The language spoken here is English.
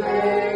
day.